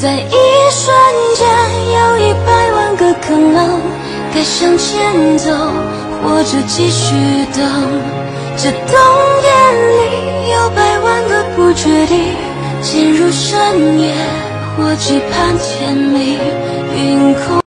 在一瞬间有一百万个可能该向前走或者继续等。这冬夜里有百万个不确定渐入深夜或期盼天明